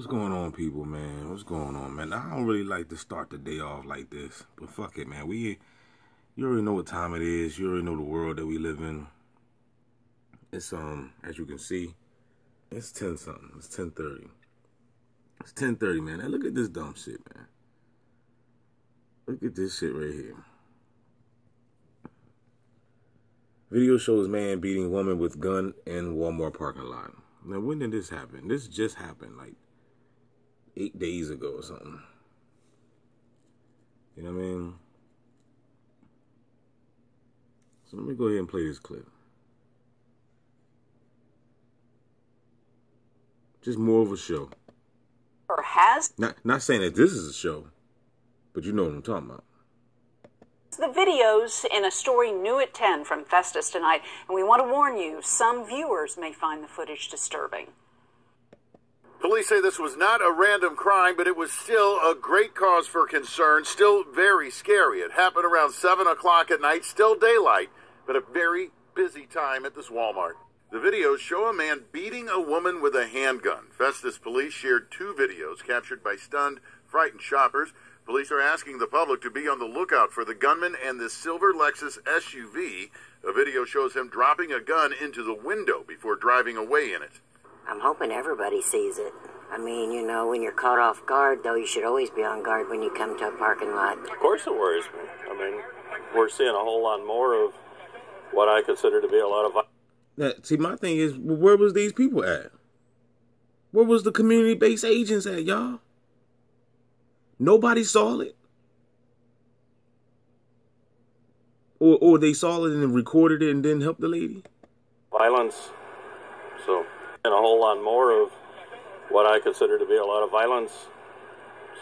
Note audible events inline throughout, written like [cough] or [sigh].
What's going on, people, man? What's going on, man? I don't really like to start the day off like this, but fuck it, man. We, you already know what time it is. You already know the world that we live in. It's um, as you can see, it's ten something. It's ten thirty. It's ten thirty, man. Now look at this dumb shit, man. Look at this shit right here. Video shows man beating woman with gun in Walmart parking lot. Now, when did this happen? This just happened like eight days ago or something. You know what I mean? So let me go ahead and play this clip. Just more of a show. Or has Not not saying that this is a show, but you know what I'm talking about. the videos in a story new at 10 from Festus tonight, and we want to warn you some viewers may find the footage disturbing. Police say this was not a random crime, but it was still a great cause for concern, still very scary. It happened around 7 o'clock at night, still daylight, but a very busy time at this Walmart. The videos show a man beating a woman with a handgun. Festus police shared two videos captured by stunned, frightened shoppers. Police are asking the public to be on the lookout for the gunman and this silver Lexus SUV. A video shows him dropping a gun into the window before driving away in it. I'm hoping everybody sees it. I mean, you know, when you're caught off guard, though, you should always be on guard when you come to a parking lot. Of course it worries me. I mean, we're seeing a whole lot more of what I consider to be a lot of Now, see, my thing is, where was these people at? Where was the community-based agents at, y'all? Nobody saw it, or or they saw it and recorded it and didn't help the lady. violence. So, and a whole lot more of what I consider to be a lot of violence.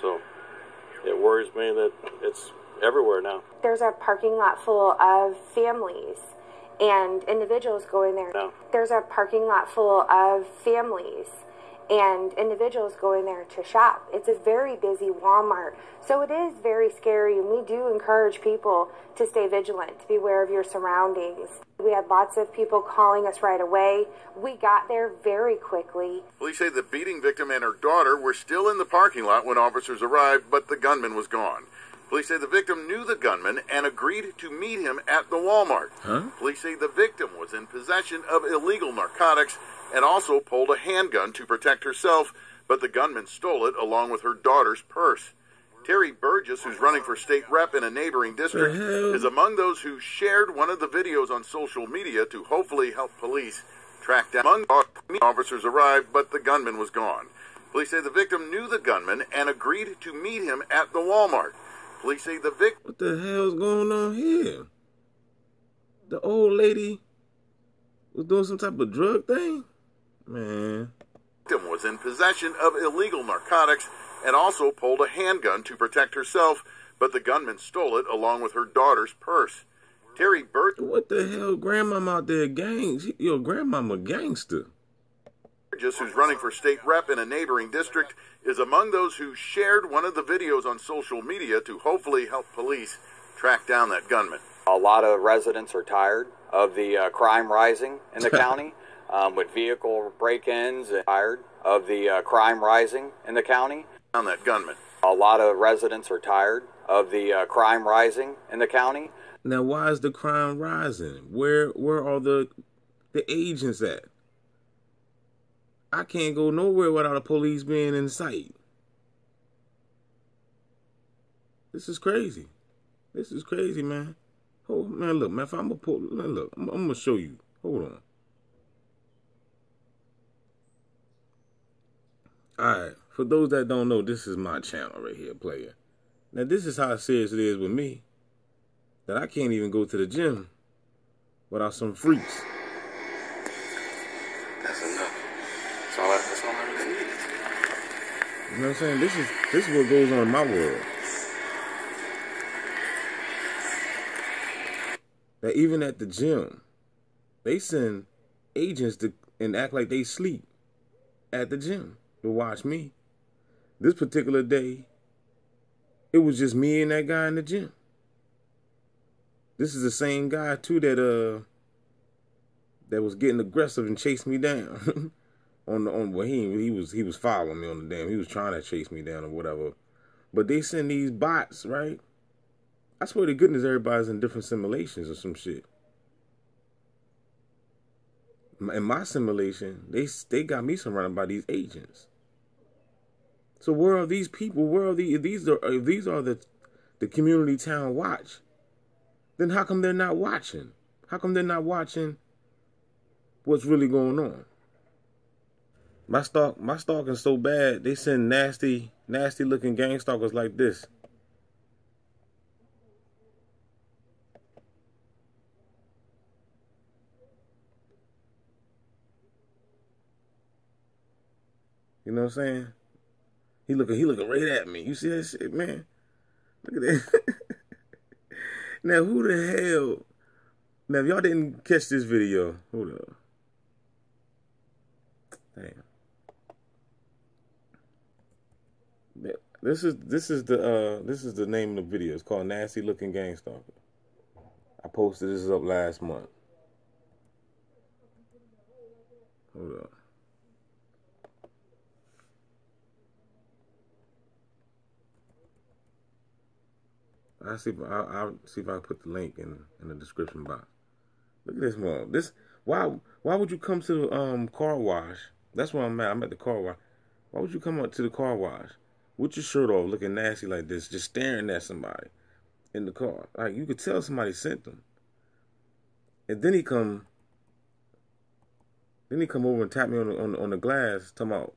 So, it worries me that it's everywhere now. There's a parking lot full of families and individuals going there. No. There's a parking lot full of families and individuals going there to shop. It's a very busy Walmart. So it is very scary, and we do encourage people to stay vigilant, to be aware of your surroundings. We had lots of people calling us right away. We got there very quickly. Police say the beating victim and her daughter were still in the parking lot when officers arrived, but the gunman was gone. Police say the victim knew the gunman and agreed to meet him at the Walmart. Huh? Police say the victim was in possession of illegal narcotics and also pulled a handgun to protect herself, but the gunman stole it along with her daughter's purse. Terry Burgess, who's running for state rep in a neighboring district, is among those who shared one of the videos on social media to hopefully help police track down. Among officers arrived, but the gunman was gone. Police say the victim knew the gunman and agreed to meet him at the Walmart. Police say the victim What the hell's going on here? The old lady was doing some type of drug thing? Man. victim was in possession of illegal narcotics and also pulled a handgun to protect herself, but the gunman stole it along with her daughter's purse. Terry Burgess, What the hell? Grandmama out there gang. She, yo, grandmama gangster. who's running for state rep in a neighboring district, is among those who shared one of the videos on social media to hopefully help police track down that gunman. A lot of residents are tired of the uh, crime rising in the [laughs] county um, with vehicle break-ins. And tired of the uh, crime rising in the county. Down that gunman. A lot of residents are tired of the uh, crime rising in the county. Now, why is the crime rising? Where where are the the agents at? I can't go nowhere without a police being in sight. This is crazy. This is crazy, man. Hold man, look, man. If I'm gonna pull, look, I'm, I'm gonna show you. Hold on. All right. For those that don't know, this is my channel right here, player. Now, this is how serious it is with me that I can't even go to the gym without some freaks. That's enough. That's all I, that's all I really need. You know what I'm saying? This is this is what goes on in my world. That even at the gym, they send agents to and act like they sleep at the gym to watch me. This particular day, it was just me and that guy in the gym. This is the same guy too that uh that was getting aggressive and chased me down. [laughs] on the on well he he was he was following me on the damn. He was trying to chase me down or whatever. But they send these bots, right? I swear to goodness, everybody's in different simulations or some shit. In my simulation, they they got me surrounded by these agents. So where are these people? Where are these? These are these are the the community town watch. Then how come they're not watching? How come they're not watching what's really going on? My stalk, my stalking's so bad. They send nasty, nasty looking gang stalkers like this. You know what I'm saying? He looking, he looking right at me. You see that shit, man? Look at that. [laughs] now, who the hell? Now, if y'all didn't catch this video, hold up. Damn. This is this is the uh this is the name of the video. It's called Nasty Looking Gang Stalker. I posted this up last month. Hold up. I see. If, I'll, I'll, see if I put the link in in the description box. Look at this one. This why why would you come to the um car wash? That's where I'm at. I'm at the car wash. Why would you come up to the car wash with your shirt off, looking nasty like this, just staring at somebody in the car? Like you could tell somebody sent them. And then he come. Then he come over and tap me on the, on, on the glass, talking about,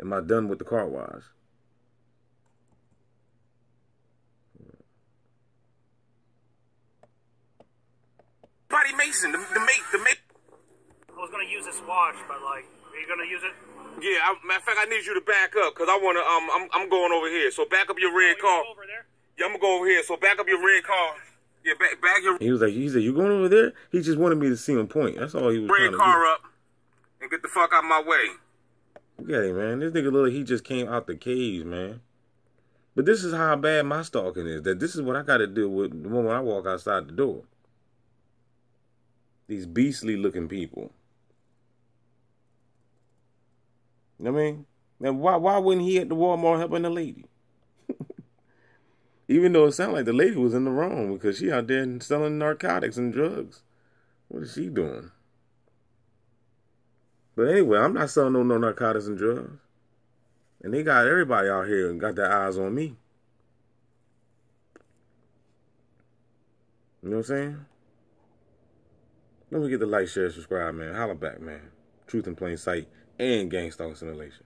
"Am I done with the car wash?" Buddy Mason, the, the mate, the mate. I was gonna use this watch, but like, are you gonna use it? Yeah, I, matter of fact, I need you to back up because I wanna. Um, I'm I'm going over here. So back up your red oh, car. Over there. Yeah, I'm gonna go over here. So back up your red car. Yeah, back back your. He was like, he said, "You going over there?" He just wanted me to see him point. That's all he was red trying to car do. up and get the fuck out of my way. Look at him, man. This nigga look like he just came out the cage, man. But this is how bad my stalking is. That this is what I got to deal with the moment I walk outside the door. These beastly looking people. You know what I mean? Now why why wouldn't he at the Walmart helping the lady? [laughs] Even though it sounded like the lady was in the wrong because she out there selling narcotics and drugs. What is she doing? But anyway, I'm not selling no, no narcotics and drugs. And they got everybody out here and got their eyes on me. You know what I'm saying? Don't forget to like, share, subscribe, man. Holla back, man. Truth in plain sight and gang stalking simulation.